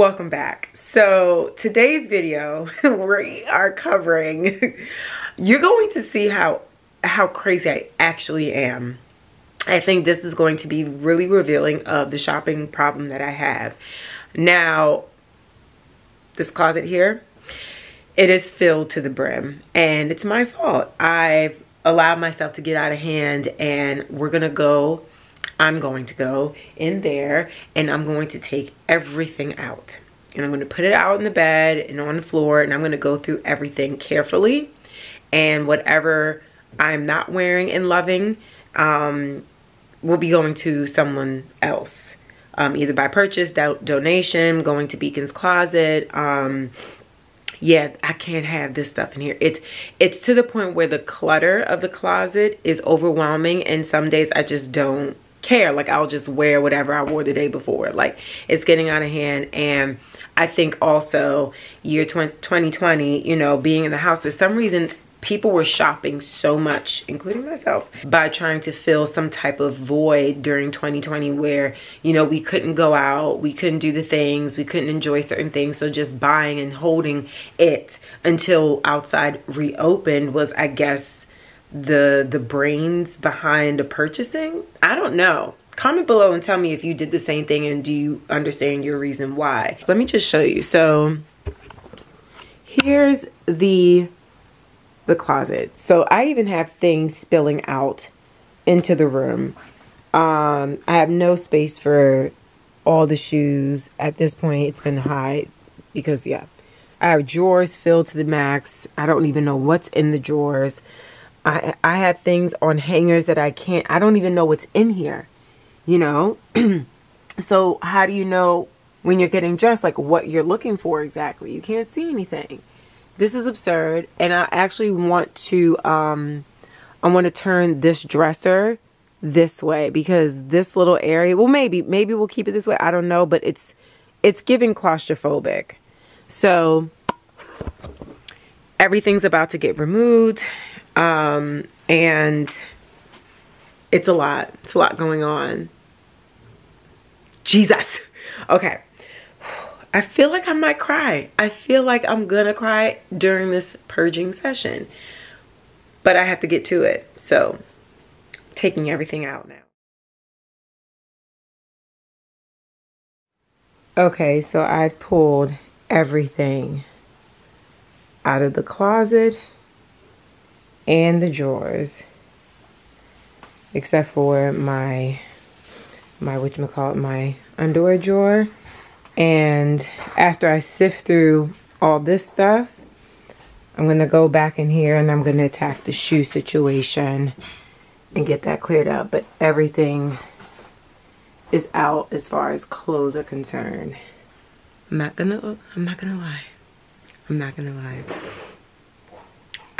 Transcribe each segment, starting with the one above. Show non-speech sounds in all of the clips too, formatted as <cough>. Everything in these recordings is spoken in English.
welcome back. So today's video <laughs> we are covering <laughs> you're going to see how how crazy i actually am. I think this is going to be really revealing of the shopping problem that i have. Now this closet here it is filled to the brim and it's my fault. I've allowed myself to get out of hand and we're gonna go I'm going to go in there and I'm going to take everything out. And I'm going to put it out in the bed and on the floor and I'm going to go through everything carefully. And whatever I'm not wearing and loving um, will be going to someone else. Um, either by purchase, do donation, going to Beacon's Closet. Um, yeah, I can't have this stuff in here. It's it's to the point where the clutter of the closet is overwhelming and some days I just don't care. Like I'll just wear whatever I wore the day before. Like it's getting out of hand. And I think also year 2020, you know, being in the house, for some reason, people were shopping so much, including myself, by trying to fill some type of void during 2020 where, you know, we couldn't go out, we couldn't do the things, we couldn't enjoy certain things. So just buying and holding it until outside reopened was, I guess, the the brains behind the purchasing? I don't know. Comment below and tell me if you did the same thing and do you understand your reason why. So let me just show you. So here's the the closet. So i even have things spilling out into the room. Um i have no space for all the shoes at this point. It's gonna hide because yeah. I have drawers filled to the max. I don't even know what's in the drawers I, I have things on hangers that I can't, I don't even know what's in here, you know? <clears throat> so how do you know when you're getting dressed, like what you're looking for exactly? You can't see anything. This is absurd. And I actually want to, um, I want to turn this dresser this way because this little area, well, maybe, maybe we'll keep it this way. I don't know, but it's, it's giving claustrophobic. So everything's about to get removed um, and it's a lot. It's a lot going on. Jesus. <laughs> Okay. I feel like I might cry. I feel like I'm gonna cry during this purging session. But I have to get to it. So, taking everything out now. Okay, so I've pulled everything out of the closet and the drawers except for my my call it my underwear drawer. And after I sift through all this stuff I'm gonna go back in here and I'm gonna attack the shoe situation and get that cleared up. But everything is out as far as clothes are concerned. I'm not gonna I'm not gonna lie. I'm not gonna lie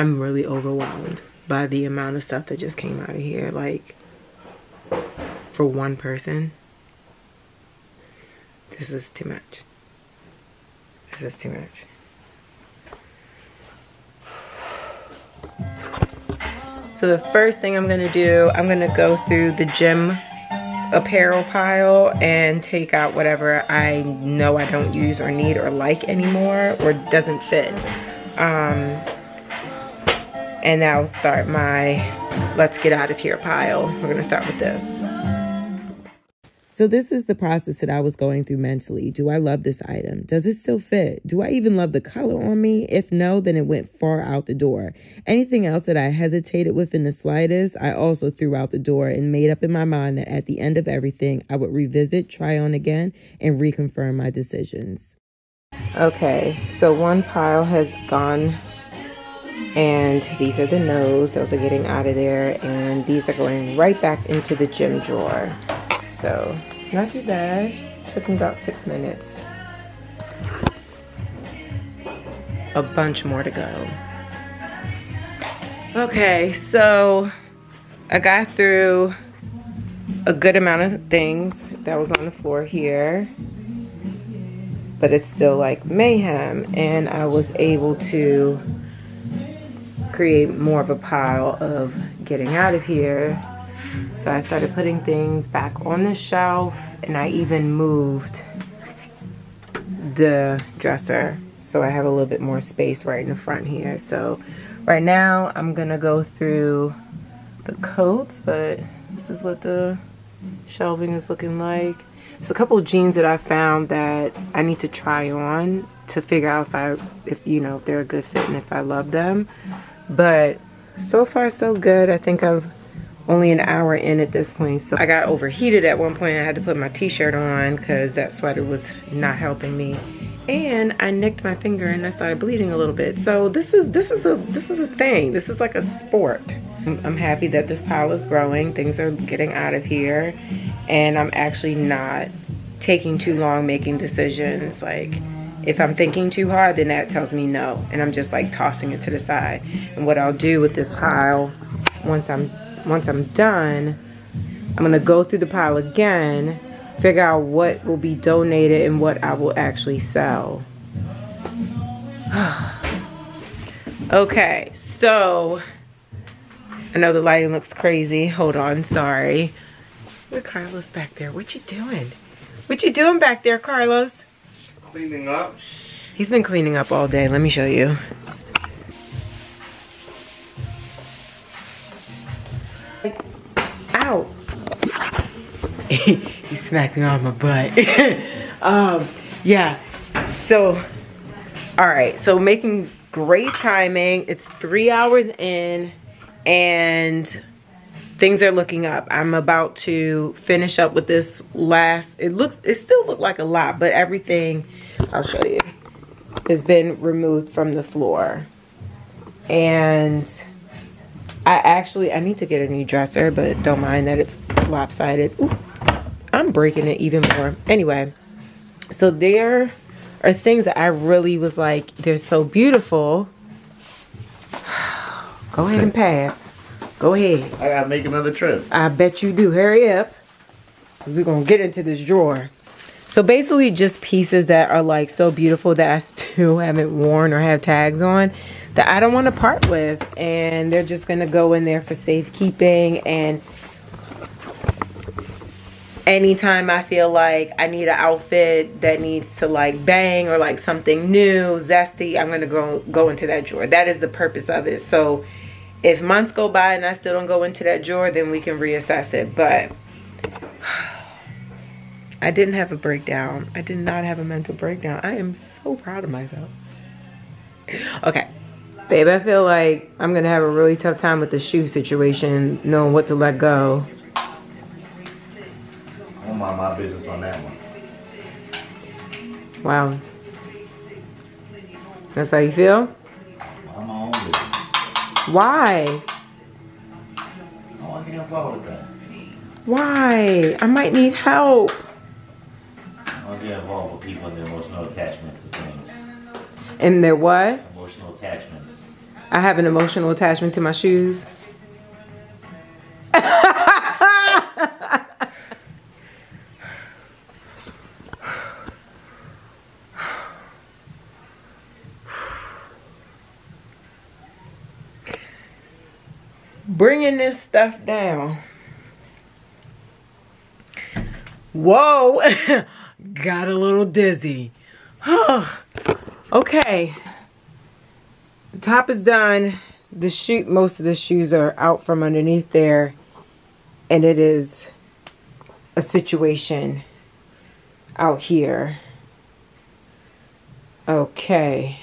I'm really overwhelmed by the amount of stuff that just came out of here. Like, for one person, this is too much. This is too much. So the first thing I'm gonna do, I'm gonna go through the gym apparel pile and take out whatever I know I don't use or need or like anymore or doesn't fit. Um, and I'll start my let's get out of here pile. We're gonna start with this. So this is the process that I was going through mentally. Do I love this item? Does it still fit? Do I even love the color on me? If no, then it went far out the door. Anything else that I hesitated with in the slightest, I also threw out the door and made up in my mind that at the end of everything, I would revisit, try on again, and reconfirm my decisions. Okay, so one pile has gone and these are the nose. Those are getting out of there. And these are going right back into the gym drawer. So not too bad. Took me about six minutes. A bunch more to go. Okay so I got through a good amount of things that was on the floor here but it's still like mayhem. And I was able to create more of a pile of getting out of here. So I started putting things back on the shelf and I even moved the dresser so I have a little bit more space right in the front here. So right now I'm gonna go through the coats, but this is what the shelving is looking like. There's a couple of jeans that I found that I need to try on to figure out if I, if you know, if they're a good fit and if I love them. But so far so good. I think I've only an hour in at this point. So I got overheated at one point. I had to put my t-shirt on because that sweater was not helping me. And I nicked my finger and I started bleeding a little bit. So this is this is a this is a thing. This is like a sport. I'm happy that this pile is growing. Things are getting out of here. And I'm actually not taking too long making decisions. Like if I'm thinking too hard, then that tells me no. And I'm just like tossing it to the side. And what I'll do with this pile once I'm once I'm done, I'm gonna go through the pile again, figure out what will be donated and what I will actually sell. <sighs> okay, so I know the lighting looks crazy. Hold on, sorry. Look, Carlos back there. What you doing? What you doing back there, Carlos? Cleaning up. He's been cleaning up all day. Let me show you. Ow. <laughs> he smacked me on my butt. <laughs> um, yeah. So, all right. So making great timing. It's three hours in and things are looking up. I'm about to finish up with this last, it looks, it still looked like a lot, but everything, I'll show you, has been removed from the floor. And I actually, I need to get a new dresser, but don't mind that it's lopsided. Ooh, I'm breaking it even more. Anyway, so there are things that I really was like, they're so beautiful. <sighs> Go ahead and pass. Go ahead. I gotta make another trip. I bet you do. Hurry up. Because we're to get into this drawer. So basically just pieces that are like so beautiful that I still <laughs> haven't worn or have tags on that I don't want to part with. And they're just going to go in there for safekeeping. And anytime I feel like I need an outfit that needs to like bang or like something new, zesty, I'm going to go, go into that drawer. That is the purpose of it. So if months go by and I still don't go into that drawer, then we can reassess it. But <sighs> I didn't have a breakdown. I did not have a mental breakdown. I am so proud of myself. Okay. Babe, I feel like I'm going to have a really tough time with the shoe situation, knowing what to let go. I don't mind my business on that one. Wow. That's how you feel? I'm my own business. Why? I want to get involved with that. Why? I might need help. I want to get involved with people and their emotional attachments to things. And they're what? Emotional attachments. I have an emotional attachment to my shoes. This stuff down. Whoa, <laughs> got a little dizzy. <sighs> okay, the top is done. The shoe, most of the shoes are out from underneath there, and it is a situation out here. Okay,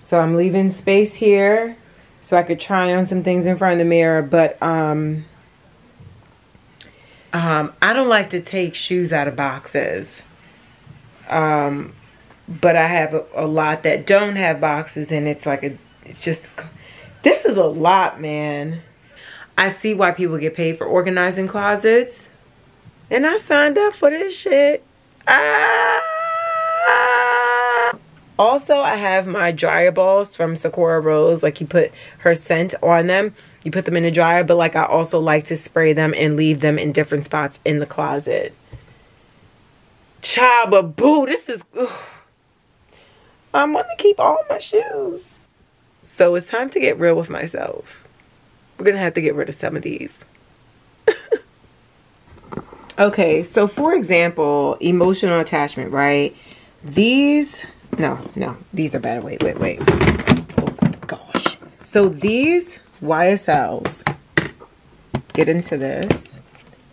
so I'm leaving space here so I could try on some things in front of the mirror, but um, um, I don't like to take shoes out of boxes. Um, but I have a, a, lot that don't have boxes and it's like a, it's just, this is a lot, man. I see why people get paid for organizing closets. And I signed up for this shit. Ah! Also, I have my dryer balls from Socorra Rose. Like you put her scent on them. You put them in the dryer. But like I also like to spray them and leave them in different spots in the closet. Child, but boo, this is... Ugh. I want to keep all my shoes. So it's time to get real with myself. We're going to have to get rid of some of these. <laughs> okay, so for example, emotional attachment, right? these, no, no, these are better. Wait, wait, wait. Oh, gosh. So these YSLs, get into this.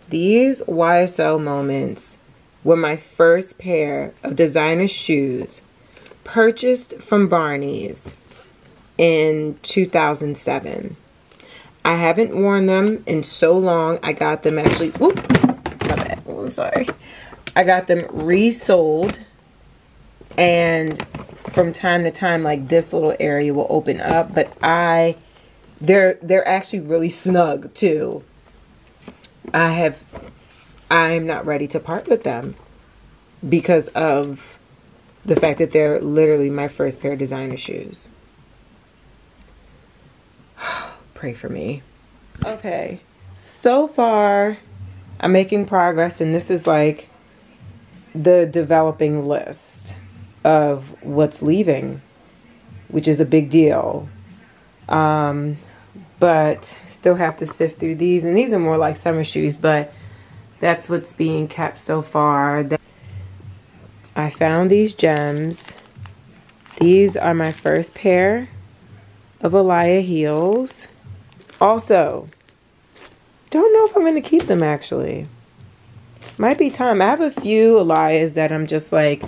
These YSL moments were my first pair of designer shoes purchased from Barney's in 2007. I haven't worn them in so long. I got them actually, whoop, my bad, oh, I'm sorry. I got them resold and from time to time like this little area will open up but I they're they're actually really snug too. I have I'm not ready to part with them because of the fact that they're literally my first pair of designer shoes. <sighs> Pray for me. Okay. So far I'm making progress and this is like the developing list of what's leaving, which is a big deal. Um, but still have to sift through these. And these are more like summer shoes, but that's what's being kept so far. I found these gems. These are my first pair of Alaïa heels. Also, don't know if I'm going to keep them actually. Might be time. I have a few Alaïas that I'm just like,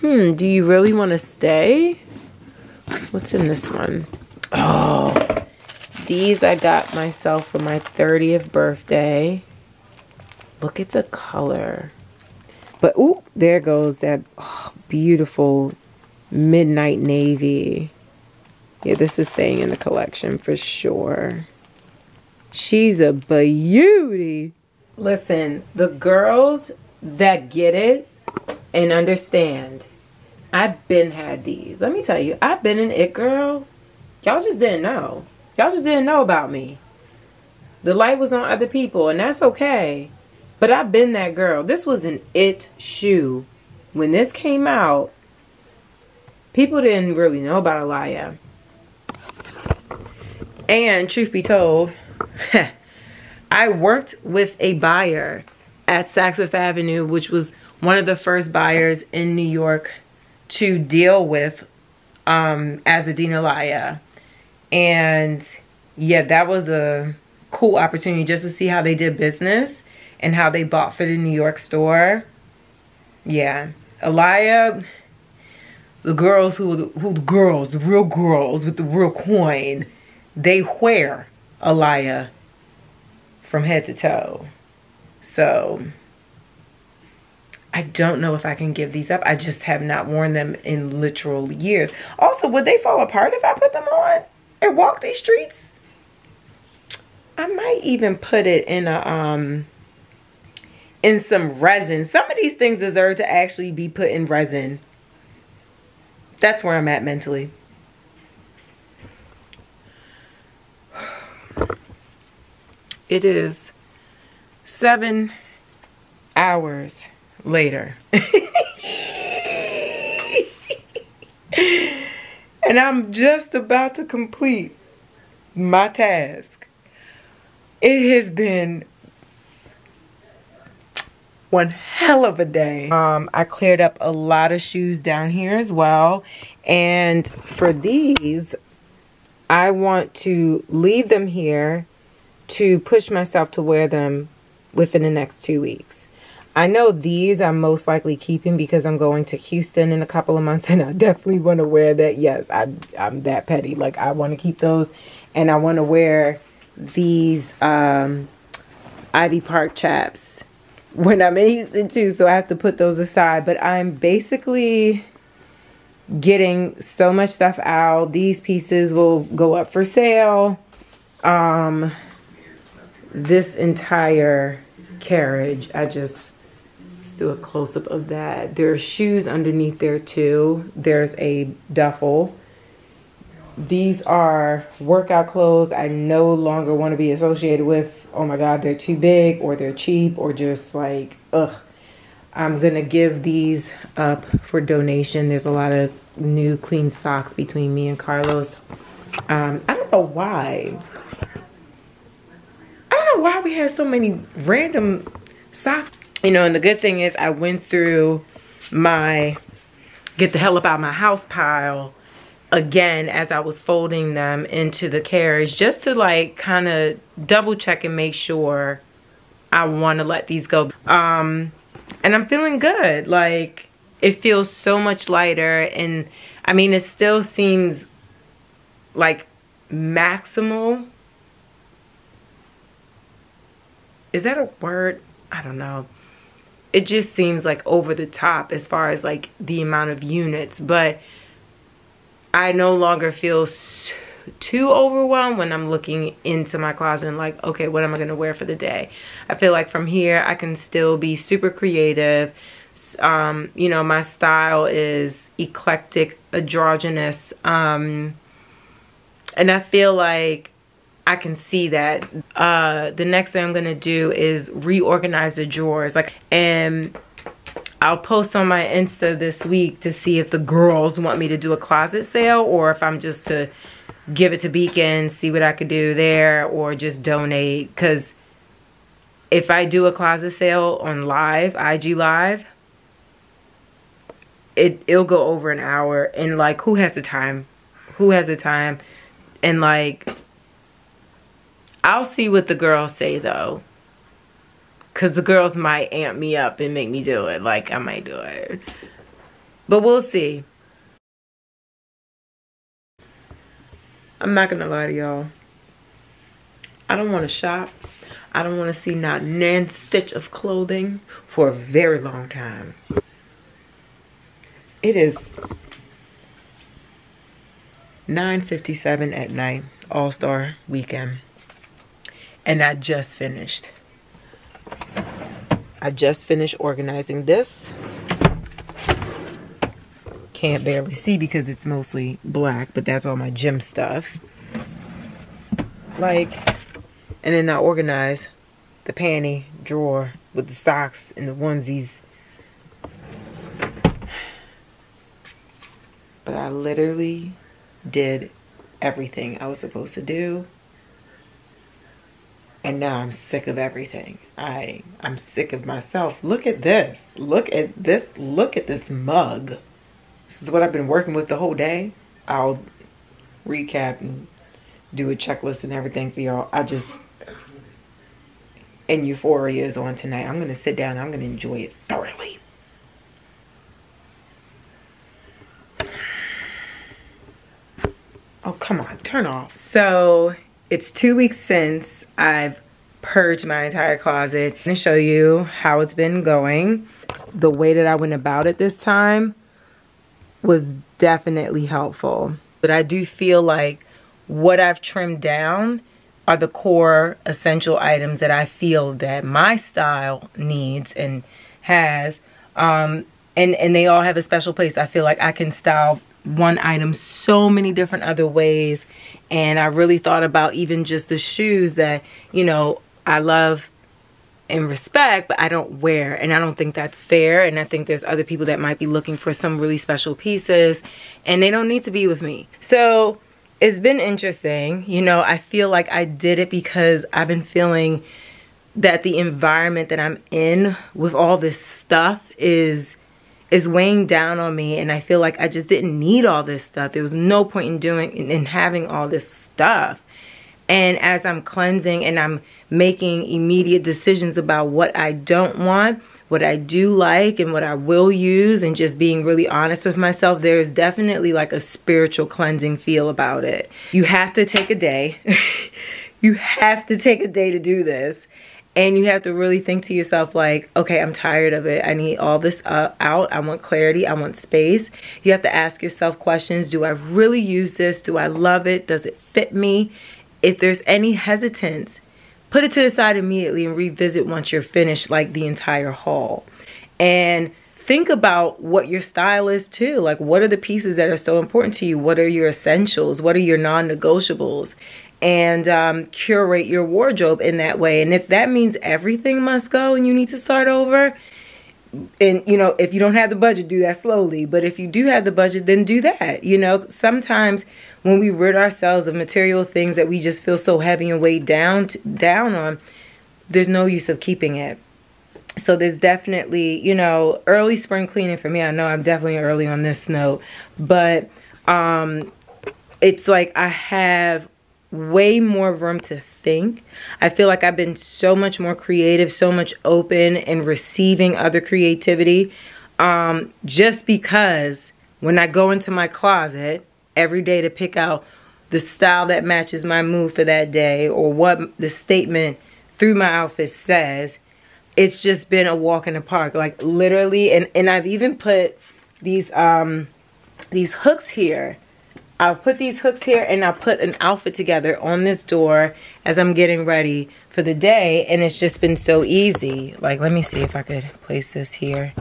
Hmm, do you really want to stay? What's in this one? Oh, these I got myself for my 30th birthday. Look at the color. But, ooh, there goes that oh, beautiful midnight navy. Yeah, this is staying in the collection for sure. She's a beauty. Listen, the girls that get it and understand I've been had these. Let me tell you, I've been an it girl. Y'all just didn't know. Y'all just didn't know about me. The light was on other people, and that's okay. But I've been that girl. This was an it shoe. When this came out, people didn't really know about Alaïa. And truth be told, <laughs> I worked with a buyer at Saks Fifth Avenue, which was one of the first buyers in New York to deal with um, Azzedine Alaïa. And yeah, that was a cool opportunity just to see how they did business and how they bought for the New York store. Yeah, Alaïa, the girls who, who the girls, the real girls with the real coin, they wear Alaïa from head to toe. So I don't know if I can give these up. I just have not worn them in literal years. Also, would they fall apart if I put them on and walk these streets? I might even put it in a um in some resin. Some of these things deserve to actually be put in resin. That's where I'm at mentally. <sighs> It is seven hours later. and I'm just about to complete my task. It has been one hell of a day. Um, I cleared up a lot of shoes down here as well. And for these, I want to leave them here to push myself to wear them within the next two weeks. I know these I'm most likely keeping because I'm going to Houston in a couple of months <laughs> and I definitely want to wear that. Yes, I, I'm that petty. Like I want to keep those and I want to wear these um, Ivy Park chaps when I'm in Houston too. So I have to put those aside. But I'm basically getting so much stuff out. These pieces will go up for sale. Um, this entire carriage, I just do a close-up of that. There are shoes underneath there too. There's a duffel. These are workout clothes I no longer want to be associated with. Oh my God, they're too big or they're cheap or just like, ugh. I'm going to give these up for donation. There's a lot of new clean socks between me and Carlos. Um, I don't know why. I don't know why we have so many random socks you know, and the good thing is I went through my get the hell up out of my house pile again as I was folding them into the carriage just to like kind of double check and make sure I want to let these go. Um, and I'm feeling good. Like it feels so much lighter and I mean it still seems like maximal. Is that a word? I don't know. It just seems like over the top as far as like the amount of units, but I no longer feel too overwhelmed when I'm looking into my closet and like, okay, what am I going to wear for the day? I feel like from here I can still be super creative. Um, you know, my style is eclectic, androgynous. Um, and I feel like I can see that. Uh, the next thing I'm to do is reorganize the drawers. Like, and I'll post on my Insta this week to see if the girls want me to do a closet sale or if I'm just to give it to Beacon, see what I could do there or just donate. Because if I do a closet sale on live, IG live, it, it'll go over an hour. And like, who has the time? Who has the time? And like, I'll see what the girls say though. Because the girls might amp me up and make me do it. Like, I might do it. But we'll see. I'm not to lie to y'all. I don't want to shop. I don't want to see not nan stitch of clothing for a very long time. It is 9.57 at night, All-Star weekend. And I just finished. I just finished organizing this. Can't barely see because it's mostly black, but that's all my gym stuff. Like, and then I organize the panty drawer with the socks and the onesies. But I literally did everything I was supposed to do and now I'm sick of everything. I I'm sick of myself. Look at this. Look at this. Look at this mug. This is what I've been working with the whole day. I'll recap and do a checklist and everything for y'all. I just and Euphoria is on tonight. I'm gonna sit down. I'm gonna enjoy it thoroughly. Oh, come on, turn off. So it's two weeks since I've purged my entire closet. I'm gonna show you how it's been going. The way that I went about it this time was definitely helpful. But I do feel like what I've trimmed down are the core essential items that I feel that my style needs and has. Um, and, and they all have a special place. I feel like I can style one item so many different other ways. And I really thought about even just the shoes that you know I love and respect but I don't wear. And I don't think that's fair. And I think there's other people that might be looking for some really special pieces and they don't need to be with me. So it's been interesting. You know I feel like I did it because I've been feeling that the environment that I'm in with all this stuff is is weighing down on me and I feel like I just didn't need all this stuff. There was no point in doing in, in having all this stuff. And as I'm cleansing and I'm making immediate decisions about what I don't want, what I do like and what I will use and just being really honest with myself, there is definitely like a spiritual cleansing feel about it. You have to take a day. <laughs> you have to take a day to do this and you have to really think to yourself like okay i'm tired of it. I need all this uh, out. I want clarity. I want space. You have to ask yourself questions. Do i really use this? Do i love it? Does it fit me? If there's any hesitance put it to the side immediately and revisit once you're finished like the entire haul. And think about what your style is too. Like what are the pieces that are so important to you? What are your essentials? What are your non-negotiables and um, curate your wardrobe in that way. And if that means everything must go and you need to start over, and you know, if you don't have the budget, do that slowly. But if you do have the budget, then do that. You know, sometimes when we rid ourselves of material things that we just feel so heavy and weighed down to, down on, there's no use of keeping it. so there's definitely, you know, early spring cleaning for me. I know I'm definitely early on this note, but um, it's like I have way more room to think. I feel like I've been so much more creative, so much open and receiving other creativity. Um, just because when I go into my closet every day to pick out the style that matches my mood for that day or what the statement through my outfit says, it's just been a walk in the park. Like literally, and, and I've even put these um these hooks here I'll put these hooks here and I'll put an outfit together on this door as I'm getting ready for the day and it's just been so easy. Like let me see if I could place this here.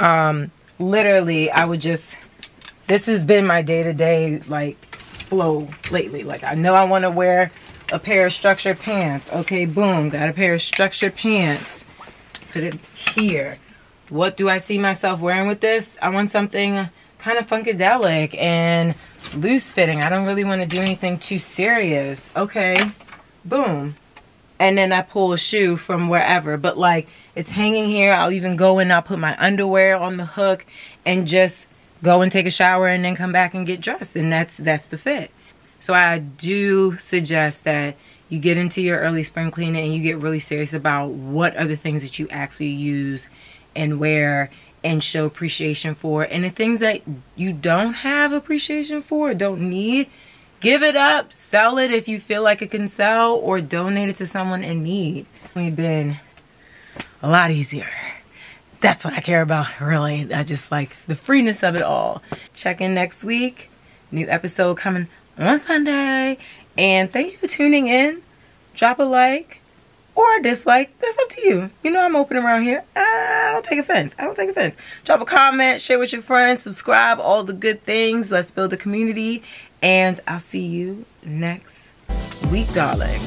Um literally I would just this has been my day-to-day -day, like flow lately. Like I know I want to wear a pair of structured pants. Okay, boom, got a pair of structured pants. Put it here. What do I see myself wearing with this? I want something kind of funkadelic and loose fitting. I don't really want to do anything too serious. Okay, boom. And then I pull a shoe from wherever. But like, it's hanging here. I'll even go and I'll put my underwear on the hook and just go and take a shower and then come back and get dressed. And that's, that's the fit. So I do suggest that you get into your early spring cleaning and you get really serious about what are the things that you actually use and wear and show appreciation for. And the things that you don't have appreciation for, don't need, give it up, sell it if you feel like it can sell, or donate it to someone in need. We've been a lot easier. That's what I care about, really. I just like the freeness of it all. Check in next week. New episode coming on Sunday. And thank you for tuning in. Drop a like or dislike. That's up to you. You know I'm open around here. I don't take offense. I don't take offense. Drop a comment, share with your friends, subscribe, all the good things. Let's build a community. And I'll see you next week, darling.